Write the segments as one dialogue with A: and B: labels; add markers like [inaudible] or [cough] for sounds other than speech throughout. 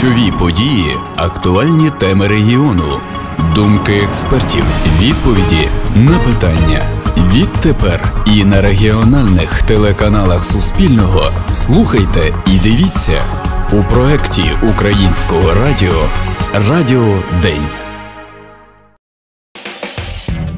A: Ключові події, актуальні теми регіону, думки експертів, відповіді на питання. Відтепер і на регіональних телеканалах Суспільного слухайте і дивіться у проєкті Українського радіо Радіо День.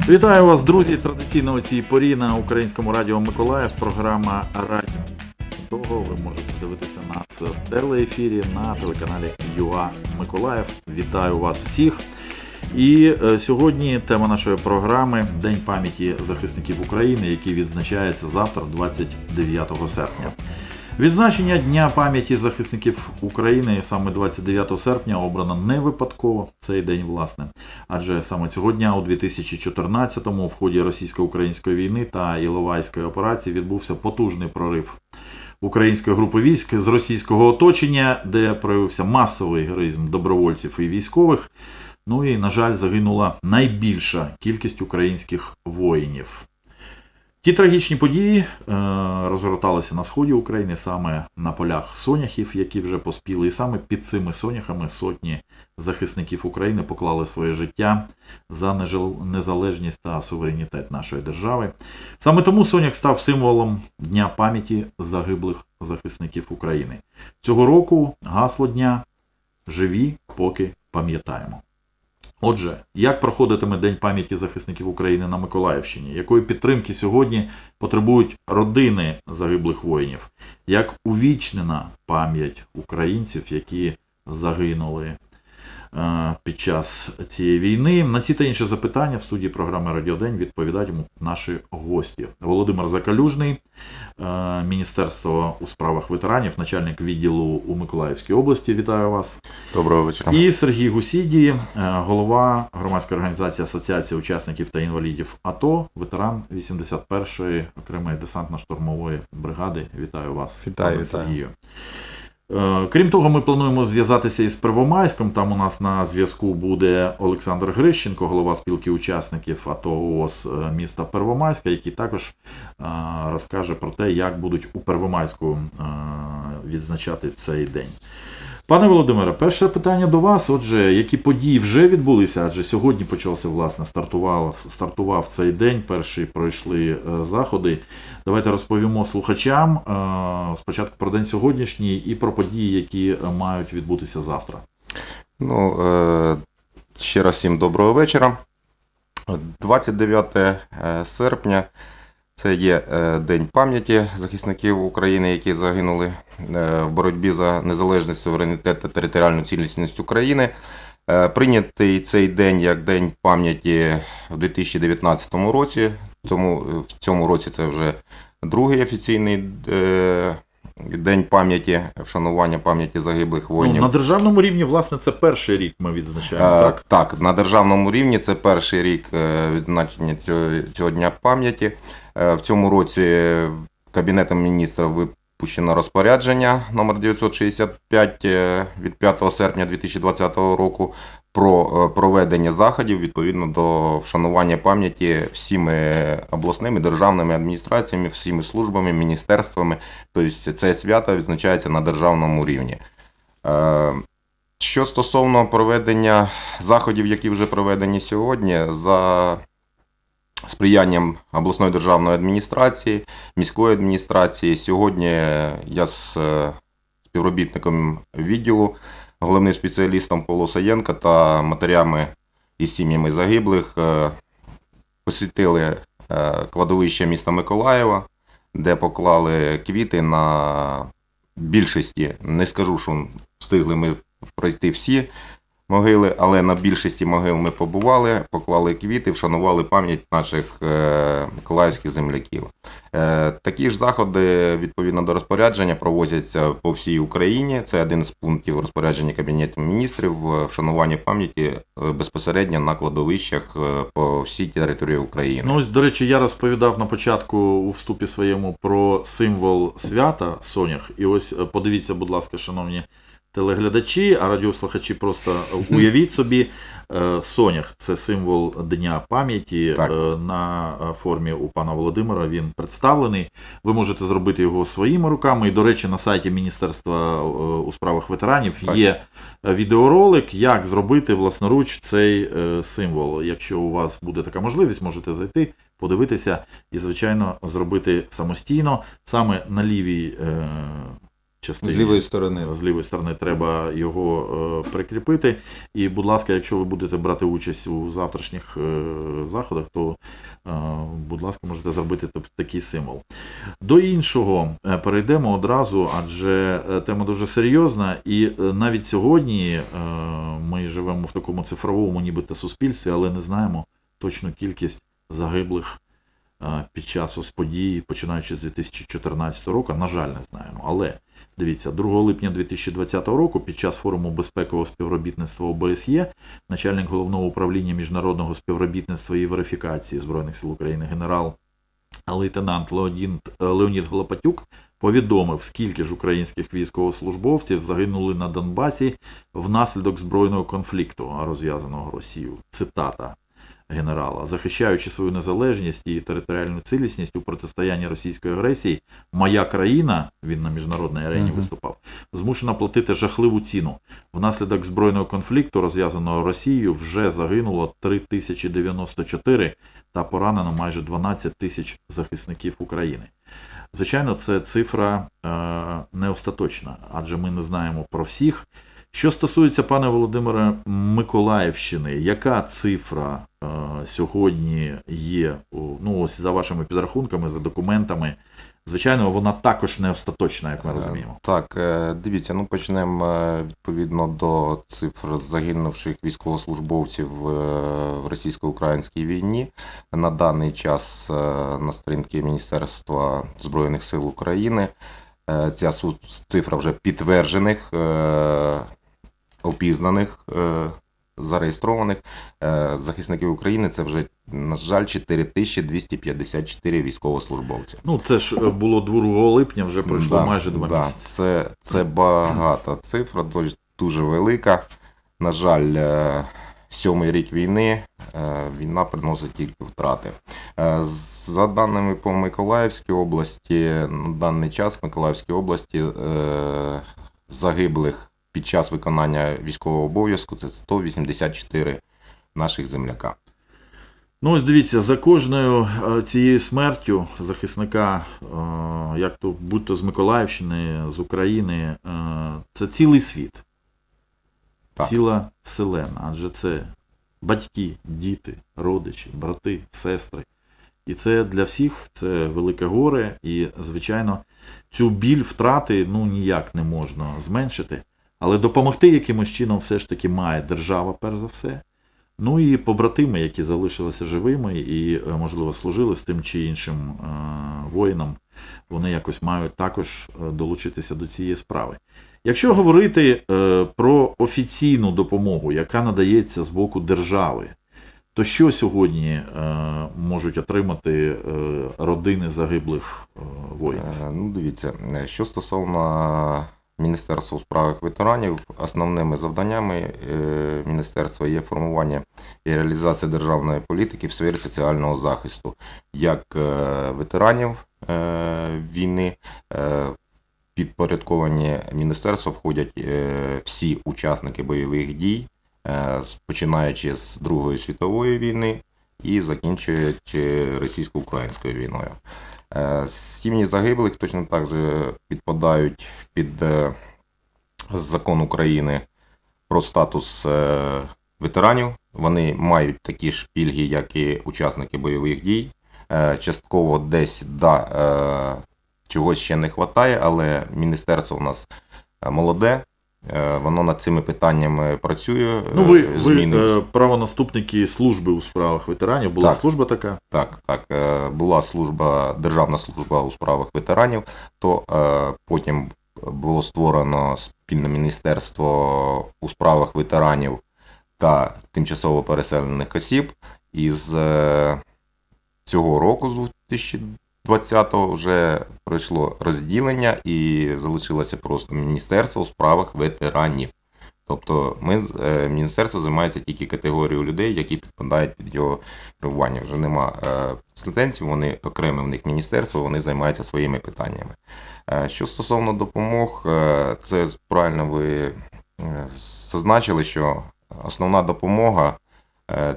B: Вітаю вас, друзі! Традиційно у цій порі на українському радіо Миколаїв. Програма Радіо. Того ви можете дивитися нас в телеефірі на телеканалі ЮА Миколаїв. Вітаю вас всіх! І е, сьогодні тема нашої програми День пам'яті захисників України, який відзначається завтра, 29 серпня. Відзначення Дня пам'яті захисників України саме 29 серпня обрано не випадково цей день, власне. Адже саме цього дня, у 2014-му, в ході російсько-української війни та Іловайської операції відбувся потужний прорив української групи військ з російського оточення, де проявився масовий героїзм добровольців і військових. Ну і, на жаль, загинула найбільша кількість українських воїнів. Ті трагічні події е, розгорталися на сході України саме на полях соняхів, які вже поспіли, і саме під цими соняхами сотні захисників України поклали своє життя за незалежність та суверенітет нашої держави. Саме тому Сонях став символом Дня пам'яті загиблих захисників України. Цього року гасло дня живі, поки пам'ятаємо. Отже, як проходитиме День пам'яті захисників України на Миколаївщині? Якої підтримки сьогодні потребують родини загиблих воїнів? Як увічнена пам'ять українців, які загинули під час цієї війни. На ці та інші запитання в студії програми Радіодень відповідатимуть наші гості. Володимир Закалюжний, е, Міністерство у справах ветеранів, начальник відділу у Миколаївській області. Вітаю вас.
C: Доброго вечора.
B: І Сергій Гусіді, е, голова громадської організації Асоціації учасників та інвалідів АТО, ветеран 81-ї окремої десантно-штурмової бригади. Вітаю вас,
C: Вітаю. Сергію.
B: Е, крім того, ми плануємо зв'язатися із Первомайськом. Там у нас на зв'язку буде Олександр Грищенко, голова спілки учасників АТО ООС е, міста Первомайська, який також е, розкаже про те, як будуть у Первомайську відзначати цей день. Пане Володимире, перше питання до вас. Отже, які події вже відбулися? Адже сьогодні почався, власне, стартував, стартував цей день, перші пройшли е, заходи. Давайте розповімо слухачам е, спочатку про день сьогоднішній і про події, які мають відбутися завтра.
C: Ну, е, ще раз всім доброго вечора. 29 серпня. Це є е, День пам'яті захисників України, які загинули е, в боротьбі за незалежність, суверенітет та територіальну цілісність України. Е, прийнятий цей день як День пам'яті в 2019 році. Тому в цьому році це вже другий офіційний День пам'яті, вшанування пам'яті загиблих воїнів.
B: Ну, на державному рівні, власне, це перший рік ми відзначаємо.
C: А,
B: так,
C: Так, на державному рівні це перший рік відзначення цього, цього дня пам'яті. Е, в цьому році Кабінетом міністрів випущено розпорядження номер 965 е, від 5 серпня 2020 року про е, проведення заходів відповідно до вшанування пам'яті всіми обласними державними адміністраціями, всіми службами, міністерствами. Тобто це свято відзначається на державному рівні. Що стосовно проведення заходів, які вже проведені сьогодні, за сприянням обласної державної адміністрації, міської адміністрації. Сьогодні я з е, співробітником відділу, головним спеціалістом Павло Саєнка та матерями і сім'ями загиблих е, посітили е, кладовище міста Миколаєва, де поклали квіти на більшості. Не скажу, що встигли ми пройти всі могили, але на більшості могил ми побували, поклали квіти, вшанували пам'ять наших е, миколаївських земляків. Е, такі ж заходи відповідно до розпорядження проводяться по всій Україні. Це один з пунктів розпорядження Кабінету міністрів вшанування пам'яті е, безпосередньо на кладовищах по всій території України.
B: Ну ось, до речі, я розповідав на початку у вступі своєму про символ свята Сонях. І ось подивіться, будь ласка, шановні телеглядачі, а радіослухачі просто уявіть собі. е, Сонях це символ Дня пам'яті
C: Так.
B: е, на е, формі у пана Володимира. Він представлений. Ви можете зробити його своїми руками. І, до речі, на сайті Міністерства е, у справах ветеранів
C: Так.
B: є відеоролик, як зробити власноруч цей символ. Якщо у вас буде така можливість, можете зайти, подивитися і, звичайно, зробити самостійно. Саме на лівій частині.
D: З лівої сторони.
B: З лівої сторони треба його е, прикріпити. І, будь ласка, якщо ви будете брати участь у завтрашніх е, заходах, то, е, будь ласка, можете зробити такий символ. До іншого перейдемо одразу, адже тема дуже серйозна, і навіть сьогодні ми живемо в такому цифровому, нібито суспільстві, але не знаємо точну кількість загиблих. Під час ось подій, починаючи з 2014 року, на жаль, не знаємо. Але Дивіться, 2 липня 2020 року під час форуму безпекового співробітництва ОБСЄ начальник головного управління міжнародного співробітництва і верифікації Збройних сил України генерал лейтенант Леонід, Леонід Голопатюк повідомив, скільки ж українських військовослужбовців загинули на Донбасі внаслідок збройного конфлікту, розв'язаного Росією. Цитата генерала, захищаючи свою незалежність і територіальну цілісність у протистоянні російської агресії, моя країна, він на міжнародній арені
D: Мгм.
B: виступав, змушена платити жахливу ціну. Внаслідок збройного конфлікту, розв'язаного Росією, вже загинуло 3094 та поранено майже 12 тисяч захисників України. Звичайно, це цифра е, не остаточна, адже ми не знаємо про всіх. Що стосується пане Володимире Миколаївщини, яка цифра е, сьогодні є? у- Ну, ось за вашими підрахунками, за документами. Звичайно, вона також не остаточна, як ми розуміємо.
C: Так, е, дивіться, ну почнемо е, відповідно до цифр загинувших військовослужбовців е, в російсько-українській війні. На даний час е, на сторінки Міністерства Збройних сил України е, ця цифра вже підтверджених, е, опізнаних, е, зареєстрованих е, захисників України. Це вже, на жаль, 4254 військовослужбовці.
B: Ну, це ж е, було 2 липня, вже пройшло
C: Да,
B: майже два
C: да,
B: місяці.
C: Це, це багата цифра, дуже- велика. На жаль, сьомий рік війни війна приносить тільки втрати. За даними по Миколаївській області, на даний час в Миколаївській області загиблих під час виконання військового обов'язку це 184 наших земляка.
B: Ну, ось дивіться, за кожною е, цією смертю захисника, е, як то будь то з Миколаївщини, з України, е, це цілий світ,
C: Так.
B: ціла вселена. Адже це батьки, діти, родичі, брати, сестри. І це для всіх це велике горе, і, звичайно, цю біль втрати ну, ніяк не можна зменшити. Але допомогти якимось чином все ж таки має держава, перш за все. Ну і побратими, які залишилися живими і, е, можливо, служили з тим чи іншим е, воїнам, вони якось мають також е, долучитися до цієї справи. Якщо говорити про офіційну допомогу, яка надається з боку держави, то що сьогодні можуть отримати родини загиблих воїнів?
C: Ну, дивіться, що стосовно Міністерства у справах ветеранів, основними завданнями е, міністерства є формування і реалізація державної політики в сфері соціального захисту як е, ветеранів е, війни. Підпорядковані міністерства входять всі учасники бойових дій, починаючи з Другої світової війни і закінчуючи російсько-українською війною. Е, Сім'ї загиблих точно так же підпадають під е, закон України про статус е, ветеранів. Вони мають такі ж пільги, як і учасники бойових дій. Частково десь да, чогось ще не вистачає, але міністерство в нас молоде. Е, Воно над цими питаннями працює.
B: Ну, ви,
C: е,
B: ви е, правонаступники служби у справах ветеранів, була
C: Так.
B: служба така.
C: Так, так. Була служба, державна служба у справах ветеранів, то потім було створено спільне міністерство у справах ветеранів та тимчасово переселених осіб. І з е, цього року, з 20-го вже пройшло розділення і залишилося просто Міністерство у справах ветеранів. Тобто ми, е, міністерство займається тільки категорією людей, які підпадають під його керування. Вже нема е, студентів, вони окреме в них міністерство, вони займаються своїми питаннями. Е, Що стосовно допомог, е, це правильно ви зазначили, що основна допомога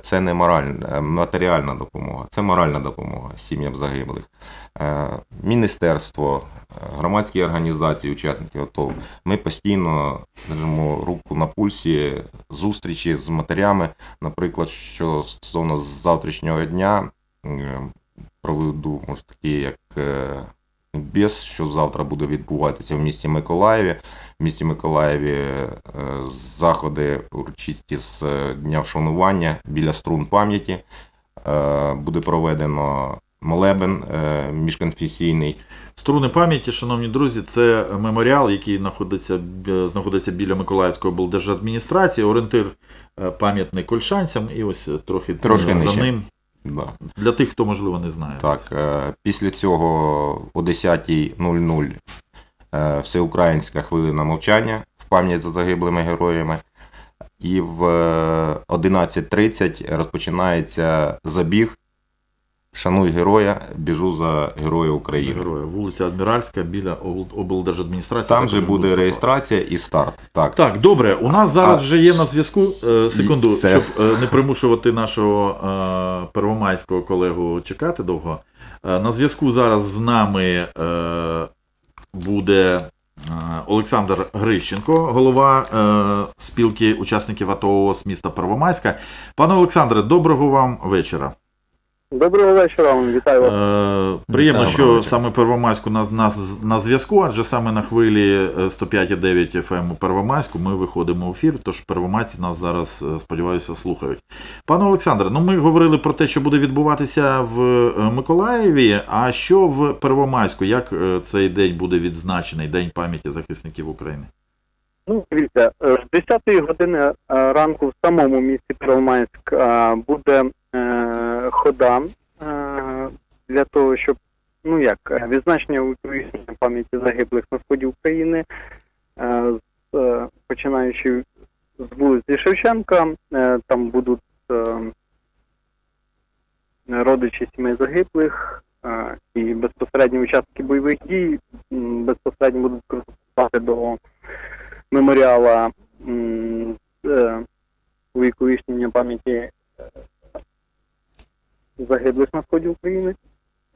C: це не моральна, е, матеріальна допомога, це моральна допомога сім'ям загиблих. Е, Міністерство, е, громадські організації, учасники АТО, ми постійно держимо руку на пульсі зустрічі з матерями. Наприклад, що стосовно завтрашнього дня е, проведу, може, такі як е, без, що завтра буде відбуватися в місті Миколаєві. В місті Миколаєві е, заходи урочисті з е, дня вшанування біля струн пам'яті. Е, Буде проведено молебен міжконфесійний.
B: Струни пам'яті, шановні друзі, це меморіал, який знаходиться, знаходиться біля Миколаївської облдержадміністрації, орієнтир пам'ятний кольшанцям, і ось трохи
C: Трошки
B: за
C: нижче.
B: ним.
C: Да.
B: Для тих, хто, можливо, не знає.
C: Так, е, після цього о 10.00 е, всеукраїнська хвилина мовчання в пам'ять за загиблими героями. І в е, 11.30 розпочинається забіг. Шануй героя, біжу за героя України.
B: Героя. Вулиця Адміральська біля облдержадміністрації.
C: Там же буде
B: вулиця.
C: реєстрація і старт. Так,
B: Так, добре. У нас зараз
C: А-
B: вже є на зв'язку. е, Секунду,
C: Це-
B: щоб е, не примушувати нашого е, первомайського колегу чекати довго. На зв'язку зараз з нами буде Олександр Грищенко, голова спілки учасників АТО з міста Первомайська. Пане Олександре, доброго вам вечора.
D: Доброго вечора вам, вітаю вас.
B: Е, приємно,
C: Вітаю,
B: що
C: вечора.
B: саме Первомайську на, на, на зв'язку, адже саме на хвилі е, 105,9 FM у Первомайську ми виходимо в ефір, тож первомайці нас зараз, е, сподіваюся, слухають. Пане Олександре, ну ми говорили про те, що буде відбуватися в е, Миколаєві. А що в Первомайську? Як е, цей день буде відзначений, День пам'яті захисників України?
D: Ну, дивіться, е, з 10 години е, ранку в самому місті Первомайськ е, буде е, хода е, для того, щоб ну як е, відзначення увіковічення пам'яті загиблих на сході України, е, з, починаючи з вулиці Шевченка, там будуть родичі сімей загиблих і безпосередні учасники бойових дій безпосередньо будуть крокувати до меморіала е, увіковічнення пам'яті загиблих на сході України.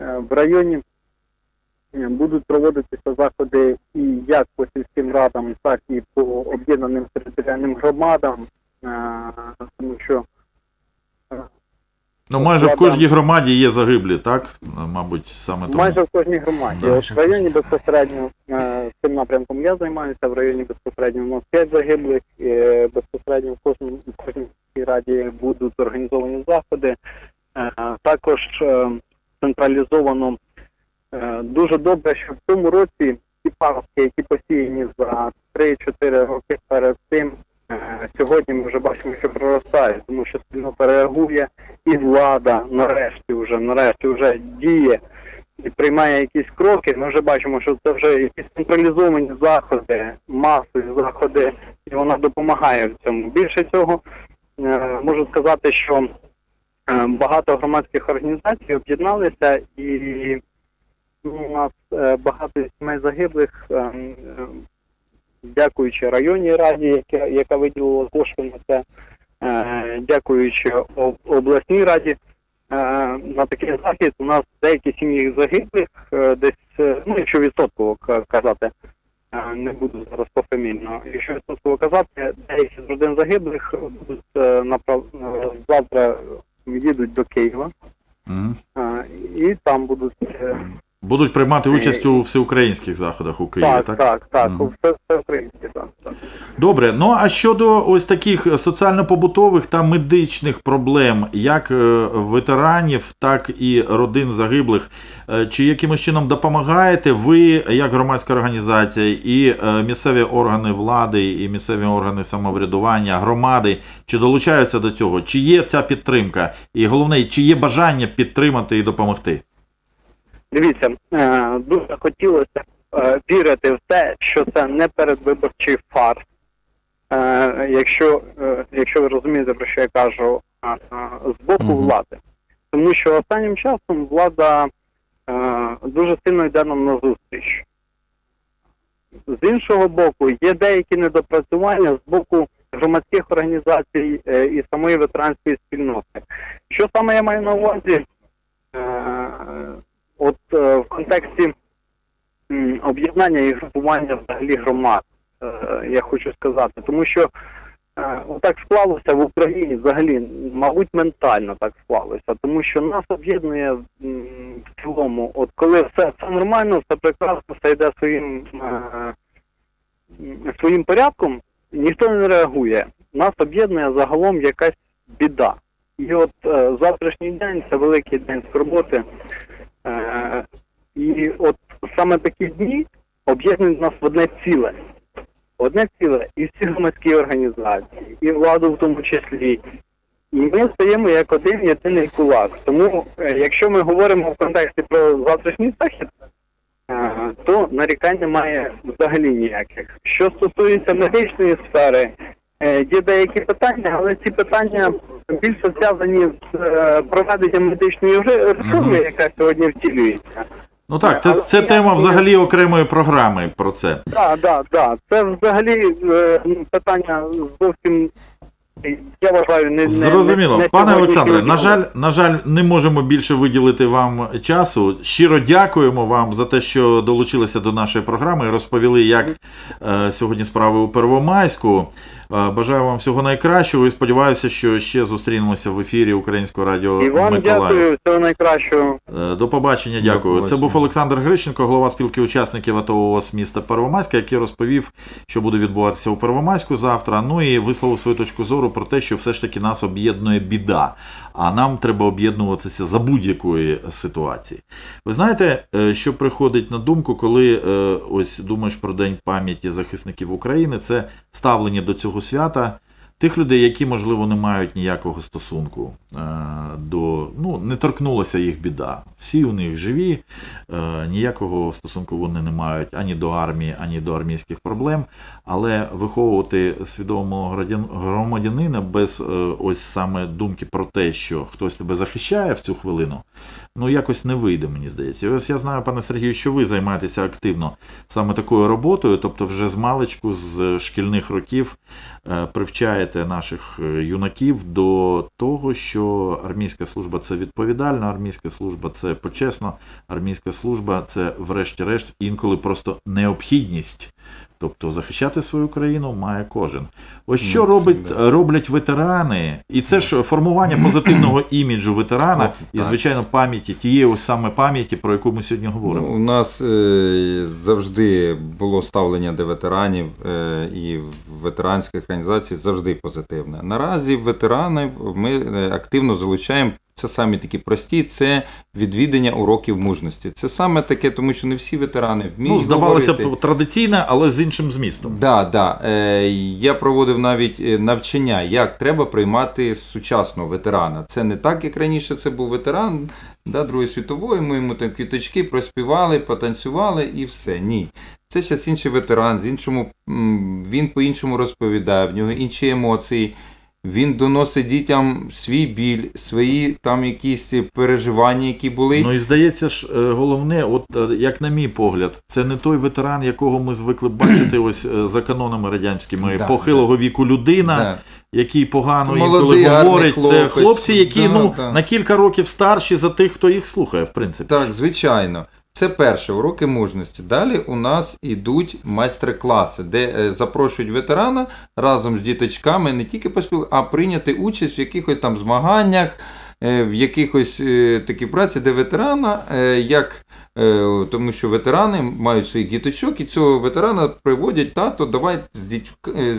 D: Е, В районі е, будуть проводитися заходи і як по сільським радам, так і по об'єднаним територіальним громадам, е, тому що
B: Ну, майже в кожній громаді є загиблі, так? Е, Мабуть, саме тому.
D: майже в кожній громаді.
B: Да.
D: От в районі безпосередньо цим напрямком я займаюся, в районі безпосередньо у нас 5 загиблих, безпосередньо в кожній, в кожній раді будуть організовані заходи. Е, Також е, централізовано е, дуже добре, що в цьому році ті паростки, які посіяні за 3-4 роки перед тим, сьогодні ми вже бачимо, що проростають, тому що спільнота реагує і влада нарешті вже нарешті вже діє і приймає якісь кроки. Ми вже бачимо, що це вже якісь централізовані заходи, масові заходи, і вона допомагає в цьому. Більше цього можу сказати, що багато громадських організацій об'єдналися і ну, у нас е, багато сімей загиблих. е, е, Дякуючи районній раді, яка, виділила кошти на це, е, дякуючи обласній раді, е, на такий захід у нас деякі сім'ї загиблих, е, десь, е, ну якщо відсотково казати, е, не буду зараз пофамільно, якщо відсотково казати, деякі з родин загиблих будуть е, направ... е, завтра їдуть до Києва
B: Мгм.
D: е, і там будуть е,
B: Будуть приймати участь у всеукраїнських заходах у Києві,
D: так,
B: так?
D: так, так,
B: Мгм.
D: все, все українське, так, так.
B: Добре, ну а щодо ось таких соціально-побутових та медичних проблем, як е, ветеранів, так і родин загиблих, е, чи якимось чином допомагаєте ви, як громадська організація, і е, місцеві органи влади, і місцеві органи самоврядування, громади, чи долучаються до цього? Чи є ця підтримка? І головне, чи є бажання підтримати і допомогти?
D: Дивіться, е, дуже хотілося е, вірити в те, що це не передвиборчий фарс. Е, якщо, якщо ви розумієте, про що я кажу, з боку влади. Тому що останнім часом влада дуже сильно йде нам на зустріч. З іншого боку, є деякі недопрацювання з боку громадських організацій і самої ветеранської спільноти. Що саме я маю на увазі? От е, в контексті об'єднання і групування взагалі громад, е, я хочу сказати, тому що е, отак склалося в Україні взагалі, мабуть, ментально так склалося, тому що нас об'єднує в цілому, от коли все, все нормально, все прекрасно, все йде своїм, своїм порядком, ніхто не реагує. Нас об'єднує загалом якась біда. І от завтрашній день це великий день скорботи. Е, і от саме такі дні об'єднують нас в одне ціле. Одне ціле і всі громадські організації, і владу в тому числі. І ми стаємо як один єдиний кулак. Тому, е, якщо ми говоримо в контексті про завтрашній захід, е, то нарікань немає взагалі ніяких. Що стосується медичної сфери, є деякі питання, але ці питання більше зв'язані з е, проведенням медичної ре- реформи, яка сьогодні втілюється.
B: Ну так, це, це тема взагалі окремої програми про це.
D: Так, так, так. Це взагалі е, питання зовсім. Я вважаю, не, не
B: Зрозуміло,
D: не, не
B: пане Олександре, на жаль, на жаль, не можемо більше виділити вам часу. Щиро дякуємо вам за те, що долучилися до нашої програми і розповіли, як е, сьогодні справи у Первомайську. Е, бажаю вам всього найкращого і сподіваюся, що ще зустрінемося в ефірі Українського радіо
D: І вам
B: Миколаїв.
D: дякую, всього найкращого.
B: Е, До побачення, дякую.
E: побачення.
B: Це був Олександр Грищенко, голова спілки учасників АТО ООС міста Первомайська, який розповів, що буде відбуватися у Первомайську завтра. Ну і висловив свою точку зору про те, що все ж таки нас об'єднує біда. А нам треба об'єднуватися за будь-якої ситуації. Ви знаєте, е, що приходить на думку, коли ось думаєш про День пам'яті захисників України, це ставлення до цього свята тих людей, які, можливо, не мають ніякого стосунку е, до. Ну, не торкнулася їх біда. Всі у них живі, е, ніякого стосунку вони не мають ані до армії, ані до армійських проблем. Але виховувати свідомого громадянина без е, ось саме думки про те, що хтось тебе захищає в цю хвилину, ну якось не вийде, мені здається. І ось я знаю, пане Сергію, що ви займаєтеся активно саме такою роботою, тобто вже з маличку, з шкільних років е, привчаєте наших е, юнаків до того, що армійська служба це відповідальна, армійська служба це почесно, армійська служба це, врешті-решт, інколи просто необхідність. Тобто захищати свою країну має кожен. Ось що
E: Ну,
B: робить, роблять ветерани, і це ж формування [coughs] позитивного іміджу ветерана і,
E: так.
B: звичайно, пам'яті, тієї ось саме пам'яті, про яку ми сьогодні говоримо.
E: Ну, у нас е, завжди було ставлення до ветеранів е, і ветеранських організацій завжди позитивне. Наразі ветеранів ми е, активно залучаємо. Це самі такі прості, це відвідання уроків мужності. Це саме таке, тому що не всі ветерани вміють.
B: ну, здавалося
E: говорити.
B: б, традиційне, але з іншим змістом.
E: Да, да. Е, я проводив навіть е, навчання, як треба приймати сучасного ветерана. Це не так, як раніше це був ветеран да, Другої світової. Ми йому там квіточки проспівали, потанцювали і все. Ні. Це зараз інший ветеран, з іншому він по-іншому розповідає, в нього інші емоції. Він доносить дітям свій біль, свої там якісь переживання, які були.
B: Ну і здається ж, е, головне, от е, як на мій погляд, це не той ветеран, якого ми звикли бачити [clears throat] ось е, за канонами радянськими
E: Да,
B: похилого віку людина,
E: Да.
B: який погано
E: Молодий,
B: інколи говорить. Це хлопці, які
E: Да,
B: ну
E: да.
B: на кілька років старші за тих, хто їх слухає, в принципі.
E: Так, звичайно. Це перше уроки мужності. Далі у нас ідуть майстер-класи, де е, запрошують ветерана разом з діточками не тільки поспіл, а прийняти участь в якихось там змаганнях, е, в якихось е, такі праці, де ветерана, як, тому що ветерани мають своїх діточок, і цього ветерана приводять тато, давай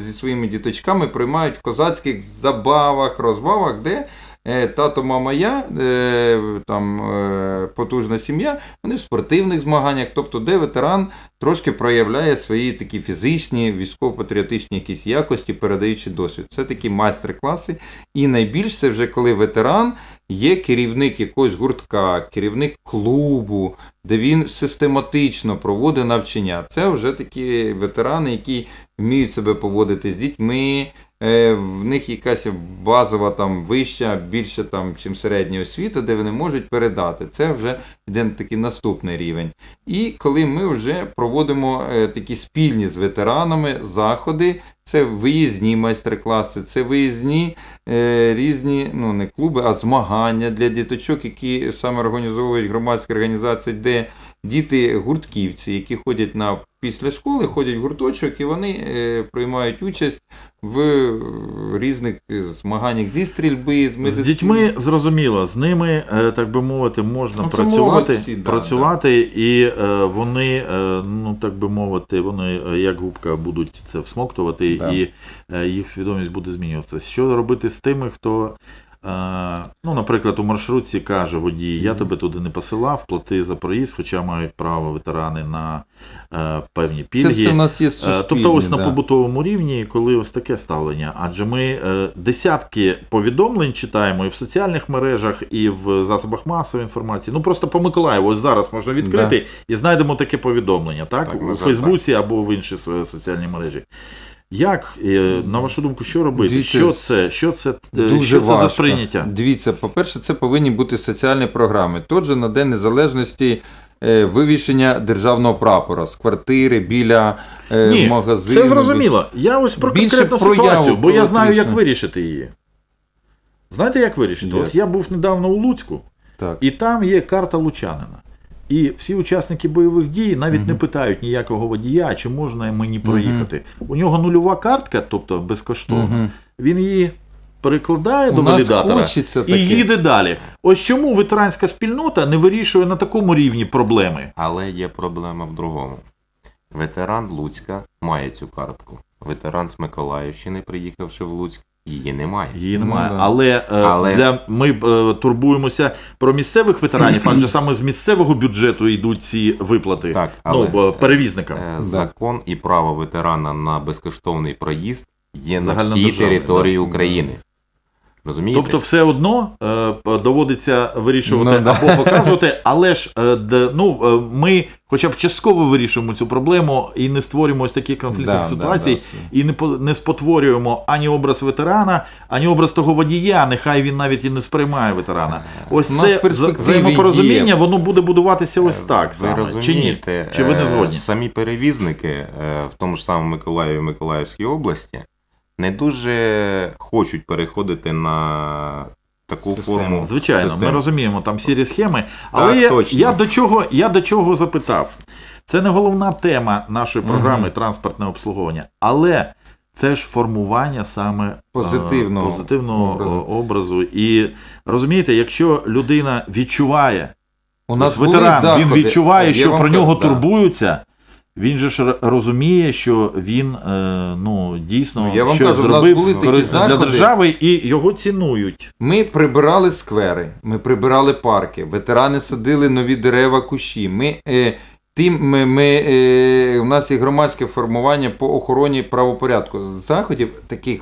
E: зі своїми діточками приймають в козацьких забавах, розвавах, де тато, мама, я, е, там е, потужна сім'я, вони в спортивних змаганнях, тобто де ветеран трошки проявляє свої такі фізичні, військово-патріотичні якісь якості, передаючи досвід. Це такі майстер-класи. І найбільше це вже коли ветеран є керівник якогось гуртка, керівник клубу, де він систематично проводить навчання. Це вже такі ветерани, які вміють себе поводити з дітьми. Е, В них якась базова там вища, більше там, чим середня освіта, де вони можуть передати. Це вже йде на такий наступний рівень. І коли ми вже проводимо е, такі спільні з ветеранами заходи, це виїзні майстер-класи, це виїзні е, різні, ну не клуби, а змагання для діточок, які саме організовують громадські організації, де діти гуртківці, які ходять на після школи, ходять в гурточок і вони е, приймають участь в різних е, змаганнях зі стрільби, з
B: З дітьми зрозуміло, з ними, е, так би мовити, можна
E: Ну,
B: працювати,
E: молодці, да,
B: працювати і е, вони, е, ну так би мовити, вони як губка будуть це всмоктувати,
E: Да.
B: і е, їх свідомість буде змінюватися. Що робити з тими, хто. Ну, наприклад, у маршрутці каже водій, я тебе туди не посилав, плати за проїзд, хоча мають право ветерани на е, певні
E: Це
B: пільги.
E: все в нас є
B: Е. Тобто ось на побутовому рівні, коли ось таке ставлення. Адже ми е, десятки повідомлень читаємо і в соціальних мережах, і в засобах масової інформації. Ну просто по Миколаєву ось зараз можна відкрити і знайдемо таке повідомлення, так?
C: Так,
B: у Фейсбуці або в інші со- соціальні мережі. Як, е, на вашу думку, що робити?
E: Дивіться,
B: що це? Що це, е,
E: Дуже
B: що це
E: важко.
B: за сприйняття?
E: Дивіться, по-перше, це повинні бути соціальні програми. Тот же на День Незалежності е, вивішення державного прапора з квартири біля
B: Ні,
E: магазину.
B: Це зрозуміло. Я ось про
E: Більше
B: конкретну
E: прояву
B: ситуацію, бо я знаю, як вирішити її. Знаєте, як вирішити? Ось я був недавно у Луцьку.
E: Так.
B: І там є карта Лучанина. І всі учасники бойових дій навіть не питають ніякого водія, чи можна мені проїхати. У нього нульова картка, тобто безкоштовна. Він її перекладає
E: У
B: до валідатора і
E: таке.
B: їде далі. Ось чому ветеранська спільнота не вирішує на такому рівні проблеми.
C: Але є проблема в другому. Ветеран Луцька має цю картку. Ветеран з Миколаївщини, приїхавши в Луцьк, її немає.
B: Її
E: Ну,
B: немає.
E: да.
B: Але, е,
C: Але-
B: для ми е, турбуємося про місцевих ветеранів, адже саме з місцевого бюджету йдуть ці виплати
C: Так, але
B: ну, перевізникам.
C: е, закон і право ветерана на безкоштовний проїзд є на всій території
B: да.
C: України. Розумієте?
B: Тобто, все одно е, доводиться вирішувати
E: Ну, да.
B: або показувати, але ж е, д- ну, е, ми хоча б частково вирішуємо цю проблему і не створюємо ось таких конфліктних
E: Да,
B: ситуацій,
E: да, да,
B: і не, не спотворюємо ані образ ветерана, ані образ того водія, нехай він навіть і не сприймає ветерана. Ось
E: У
B: це взаємопорозуміння,
E: є.
B: воно буде будуватися ось так.
C: Ви
B: саме. Чи ні? Чи ви не
C: е,
B: згодні?
C: самі перевізники е, в тому ж самому Миколаєві Миколаївській області не дуже хочуть переходити на таку
E: Систему.
C: форму.
B: Звичайно, ми розуміємо там сірі схеми. Але
C: Так,
B: я,
C: точно.
B: я, до чого, я до чого запитав. Це не головна тема нашої програми
E: Мгм.
B: транспортне обслуговування, але це ж формування саме е,
E: Позитивного
B: позитивного
E: образу.
B: образу. І розумієте, якщо людина відчуває,
E: У нас
B: ось ветеран, він відчуває, що про нього
E: да.
B: турбуються. Він же ж розуміє, що він е, ну, дійсно
E: Ну, я вам
B: щось
E: кажу, в нас були такі
B: для
E: заходи.
B: держави і його цінують.
E: Ми прибирали сквери, ми прибирали парки, ветерани садили нові дерева, кущі. Ми, е, тим, ми, ми, е, у нас є громадське формування по охороні правопорядку. Заходів таких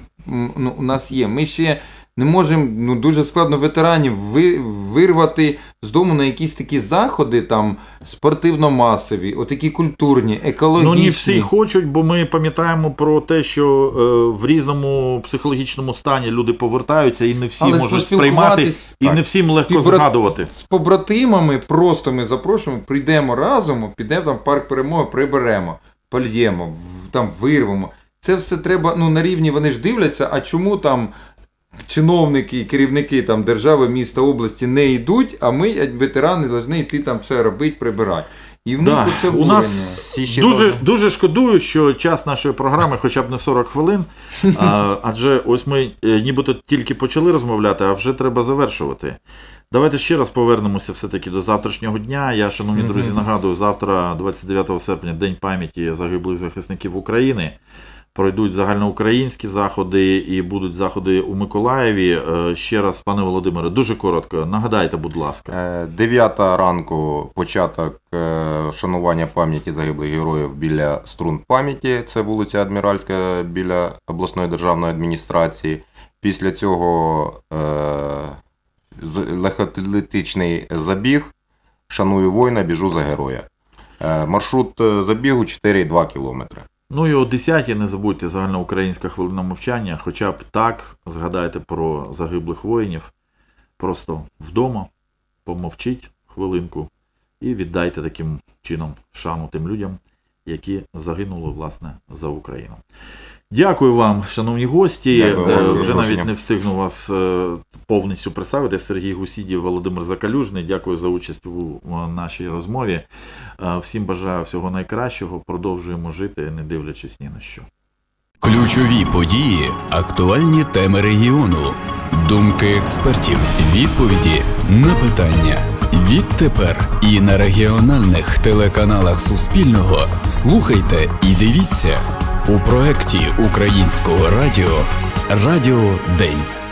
E: ну, у нас є. Ми ще не можемо, ну дуже складно ветеранів ви, вирвати з дому на якісь такі заходи, там спортивно-масові, отакі культурні, екологічні.
B: Ну, не всі хочуть, бо ми пам'ятаємо про те, що е, в різному психологічному стані люди повертаються, і не всі
E: Але
B: можуть сприймати, і не всім легко
E: співбрат-
B: згадувати.
E: З побратимами просто ми запрошуємо, прийдемо разом, підемо там в парк перемоги, приберемо, польємо, в- там вирвемо. Це все треба, ну на рівні вони ж дивляться, а чому там чиновники, і керівники там держави, міста, області не йдуть, а ми, як ветерани, повинні йти там все робити, прибирати. І в них
B: Да,
E: оце
B: у нас Дуже, дуже шкодую, що час нашої програми хоча б не 40 хвилин. А, [laughs] адже ось ми е, нібито тільки почали розмовляти, а вже треба завершувати. Давайте ще раз повернемося все-таки до завтрашнього дня. Я, шановні друзі, нагадую, завтра, 29 серпня, День пам'яті загиблих захисників України. Пройдуть загальноукраїнські заходи і будуть заходи у Миколаєві. Е, Ще раз, пане Володимире, дуже коротко. Нагадайте, будь ласка.
C: Е, Дев'ята ранку початок е, вшанування пам'яті загиблих героїв біля струн пам'яті. Це вулиця Адміральська біля обласної державної адміністрації. Після цього е, легкоатлетичний забіг. Шаную воїна, біжу за героя. Е, Маршрут е, забігу 4,2 кілометри.
B: Ну і о 10 не забудьте загальноукраїнська хвилина мовчання, хоча б так згадайте про загиблих воїнів. Просто вдома помовчіть хвилинку і віддайте таким чином шану тим людям, які загинули власне за Україну. Дякую вам, шановні гості.
C: Дякую
B: Е, Вже навіть не встигну вас е, повністю представити. Сергій Гусідів, Володимир Закалюжний. Дякую за участь у нашій розмові. Е, Всім бажаю всього найкращого. Продовжуємо жити, не дивлячись ні на що.
A: Ключові події, актуальні теми регіону, думки експертів, відповіді на питання. Відтепер і на регіональних телеканалах Суспільного слухайте і дивіться у проєкті Українського радіо Радіо День.